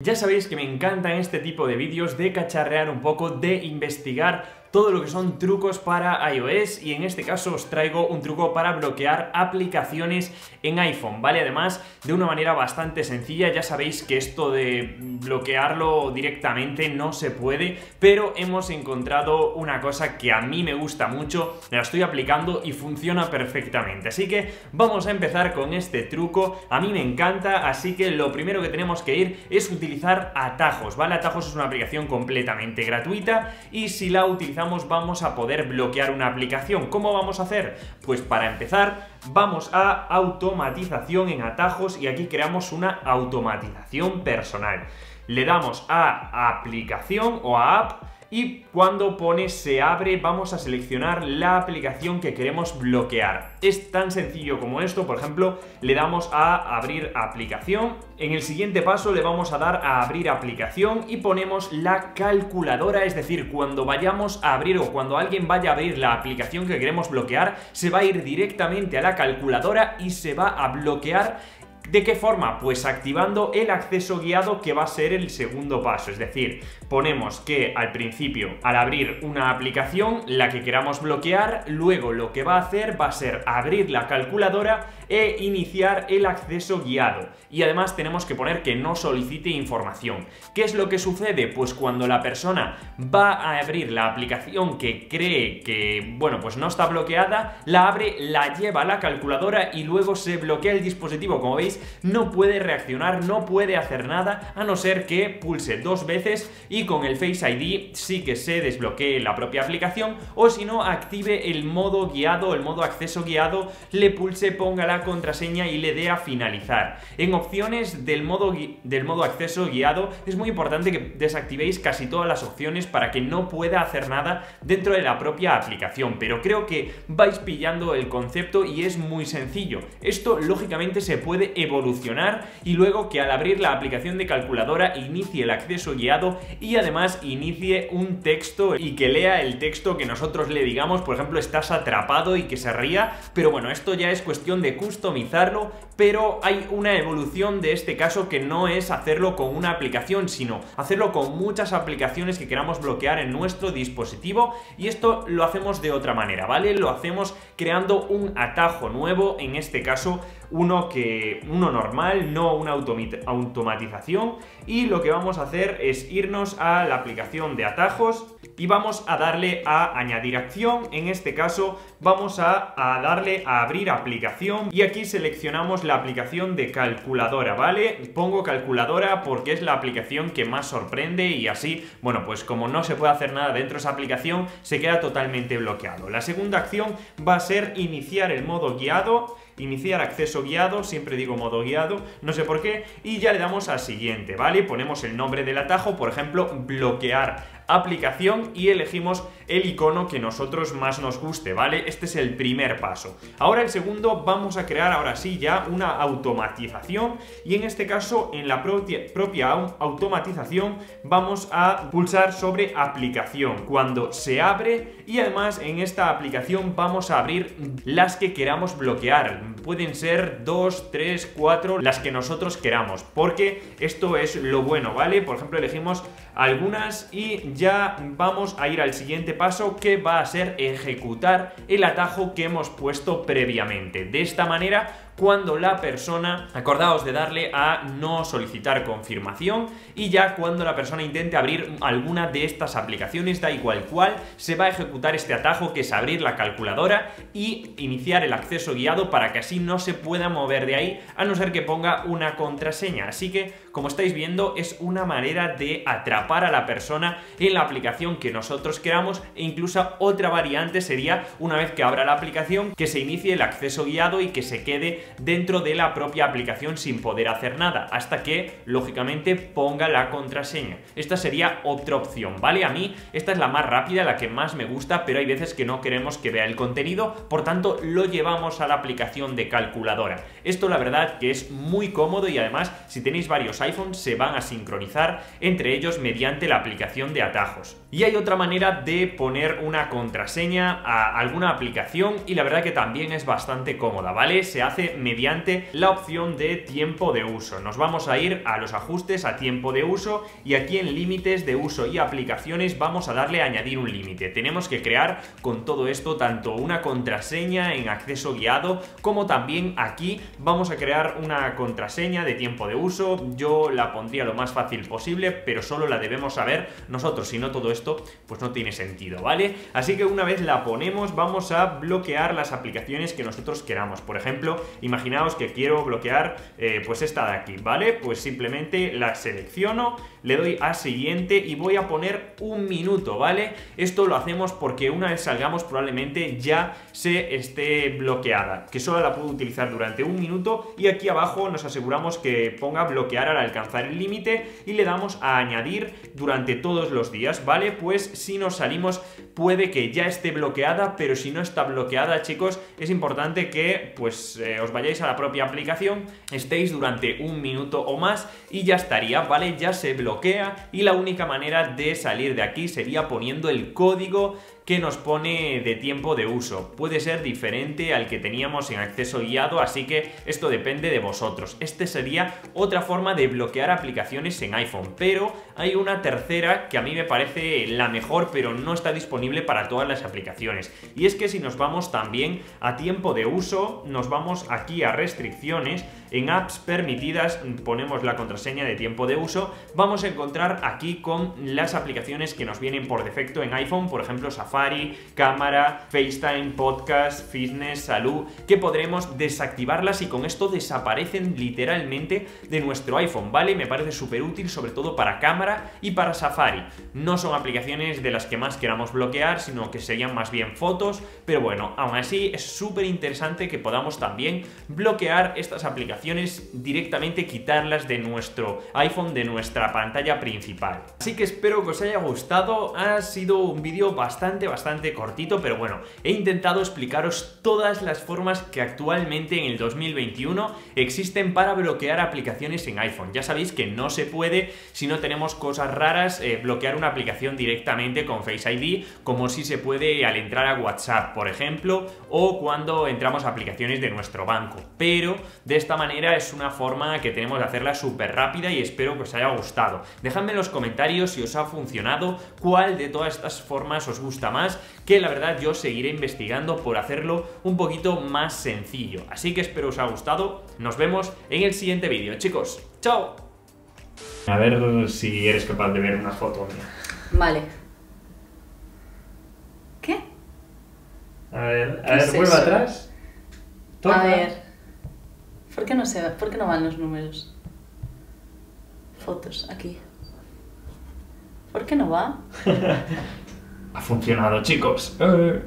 Ya sabéis que me encantan este tipo de vídeos de cacharrear un poco, de investigar todo lo que son trucos para iOS y en este caso os traigo un truco para bloquear aplicaciones en iPhone, ¿vale? Además, de una manera bastante sencilla, ya sabéis que esto de bloquearlo directamente no se puede, pero hemos encontrado una cosa que a mí me gusta mucho, la estoy aplicando y funciona perfectamente. Así que vamos a empezar con este truco, a mí me encanta, así que lo primero que tenemos que ir es utilizar atajos, ¿vale? Atajos es una aplicación completamente gratuita y si la utilizamos vamos a poder bloquear una aplicación. ¿Cómo vamos a hacer? Pues para empezar vamos a automatización en atajos y aquí creamos una automatización personal. Le damos a aplicación o a app y cuando pone se abre vamos a seleccionar la aplicación que queremos bloquear. Es tan sencillo como esto, por ejemplo, le damos a abrir aplicación, en el siguiente paso le vamos a dar a abrir aplicación y ponemos la calculadora, es decir, cuando vayamos a abrir o cuando alguien vaya a abrir la aplicación que queremos bloquear, se va a ir directamente a la calculadora y se va a bloquear ¿De qué forma? Pues activando el acceso guiado que va a ser el segundo paso, es decir, ponemos que al principio, al abrir una aplicación, la que queramos bloquear, luego lo que va a hacer va a ser abrir la calculadora e iniciar el acceso guiado. Y además tenemos que poner que no solicite información. ¿Qué es lo que sucede? Pues cuando la persona va a abrir la aplicación que cree que, bueno, pues no está bloqueada, la abre, la lleva a la calculadora y luego se bloquea el dispositivo. Como veis, no puede reaccionar, no puede hacer nada, a no ser que pulse dos veces y con el Face ID sí que se desbloquee la propia aplicación o si no, active el modo guiado, el modo acceso guiado, le pulse, ponga la contraseña y le dé a finalizar. En opciones del modo, del modo acceso guiado es muy importante que desactivéis casi todas las opciones para que no pueda hacer nada dentro de la propia aplicación, pero creo que vais pillando el concepto y es muy sencillo. Esto lógicamente se puede evolucionar y luego que al abrir la aplicación de calculadora inicie el acceso guiado y además inicie un texto y que lea el texto que nosotros le digamos, por ejemplo, estás atrapado y que se ría, pero bueno, esto ya es cuestión de customizarlo, pero hay una evolución de este caso que no es hacerlo con una aplicación, sino hacerlo con muchas aplicaciones que queramos bloquear en nuestro dispositivo. Y esto lo hacemos de otra manera, ¿vale? Lo hacemos creando un atajo nuevo, en este caso uno que uno normal, no una automatización y lo que vamos a hacer es irnos a la aplicación de atajos y vamos a darle a añadir acción, en este caso vamos a, a darle a abrir aplicación y aquí seleccionamos la aplicación de calculadora, ¿vale? Pongo calculadora porque es la aplicación que más sorprende y así, bueno, pues como no se puede hacer nada dentro de esa aplicación, se queda totalmente bloqueado. La segunda acción va a ser iniciar el modo guiado iniciar acceso guiado, siempre digo modo guiado, no sé por qué, y ya le damos a siguiente, ¿vale? Ponemos el nombre del atajo, por ejemplo, bloquear aplicación y elegimos el icono que nosotros más nos guste, ¿vale? Este es el primer paso. Ahora el segundo vamos a crear ahora sí ya una automatización y en este caso en la propia, automatización vamos a pulsar sobre aplicación cuando se abre y además en esta aplicación vamos a abrir las que queramos bloquear. Pueden ser dos, tres, cuatro, las que nosotros queramos porque esto es lo bueno, ¿vale? Por ejemplo elegimos algunas y ya vamos a ir al siguiente paso que va a ser ejecutar el atajo que hemos puesto previamente. De esta manera cuando la persona, acordaos de darle a no solicitar confirmación y ya cuando la persona intente abrir alguna de estas aplicaciones, da igual cual, se va a ejecutar este atajo que es abrir la calculadora y iniciar el acceso guiado para que así no se pueda mover de ahí a no ser que ponga una contraseña. Así que, como estáis viendo, es una manera de atrapar a la persona en la aplicación que nosotros queramos e incluso otra variante sería una vez que abra la aplicación que se inicie el acceso guiado y que se quede dentro de la propia aplicación sin poder hacer nada, hasta que, lógicamente, ponga la contraseña. Esta sería otra opción, ¿vale? A mí esta es la más rápida, la que más me gusta, pero hay veces que no queremos que vea el contenido, por tanto lo llevamos a la aplicación de calculadora. Esto la verdad que es muy cómodo y además si tenéis varios iPhones se van a sincronizar entre ellos mediante la aplicación de atajos. Y hay otra manera de poner una contraseña a alguna aplicación y la verdad que también es bastante cómoda, ¿vale? Se hace mediante la opción de tiempo de uso. Nos vamos a ir a los ajustes a tiempo de uso y aquí en límites de uso y aplicaciones vamos a darle a añadir un límite. Tenemos que crear con todo esto tanto una contraseña en acceso guiado como también aquí vamos a crear una contraseña de tiempo de uso. Yo la pondría lo más fácil posible, pero solo la debemos saber nosotros, si no todo esto pues no tiene sentido, ¿vale? Así que una vez la ponemos vamos a bloquear las aplicaciones que nosotros queramos. Por ejemplo, imaginaos que quiero bloquear eh, pues esta de aquí, ¿vale? Pues simplemente la selecciono, le doy a siguiente y voy a poner un minuto, ¿vale? Esto lo hacemos porque una vez salgamos probablemente ya se esté bloqueada, que solo la puedo utilizar durante un minuto y aquí abajo nos aseguramos que ponga bloquear al alcanzar el límite y le damos a añadir durante todos los días, ¿vale? Pues si nos salimos puede que ya esté bloqueada, pero si no está bloqueada, chicos, es importante que pues eh, os vayáis a la propia aplicación, estéis durante un minuto o más y ya estaría, ¿vale? Ya se bloquea y la única manera de salir de aquí sería poniendo el código que nos pone de tiempo de uso. Puede ser diferente al que teníamos en acceso guiado, así que esto depende de vosotros. Este sería otra forma de bloquear aplicaciones en iPhone, pero hay una tercera que a mí me parece la mejor, pero no está disponible para todas las aplicaciones. Y es que si nos vamos también a tiempo de uso, nos vamos aquí a restricciones, en apps permitidas ponemos la contraseña de tiempo de uso, vamos a encontrar aquí con las aplicaciones que nos vienen por defecto en iPhone, por ejemplo Safari, cámara, FaceTime, podcast, fitness, salud, que podremos desactivarlas y con esto desaparecen literalmente de nuestro iPhone, ¿vale? Me parece súper útil, sobre todo para cámara y para Safari. No son aplicaciones de las que más queramos bloquear, sino que serían más bien fotos, pero bueno, aún así es súper interesante que podamos también bloquear estas aplicaciones directamente, quitarlas de nuestro iPhone, de nuestra pantalla principal. Así que espero que os haya gustado, ha sido un vídeo bastante bastante cortito, pero bueno, he intentado explicaros todas las formas que actualmente en el 2021 existen para bloquear aplicaciones en iPhone. Ya sabéis que no se puede, si no tenemos cosas raras, eh, bloquear una aplicación directamente con Face ID, como si se puede al entrar a WhatsApp, por ejemplo, o cuando entramos a aplicaciones de nuestro banco. Pero de esta manera es una forma que tenemos de hacerla súper rápida y espero que os haya gustado. Dejadme en los comentarios si os ha funcionado, cuál de todas estas formas os gusta más que la verdad yo seguiré investigando por hacerlo un poquito más sencillo. Así que espero os haya gustado, nos vemos en el siguiente vídeo, chicos. ¡Chao! A ver si eres capaz de ver una foto mía. Vale. ¿Qué? A ver, a ver, vuelve atrás. A ver. ¿Por qué no se ¿Por qué no van los números? Fotos, aquí. ¿Por qué no va? Ha funcionado, chicos. Eh.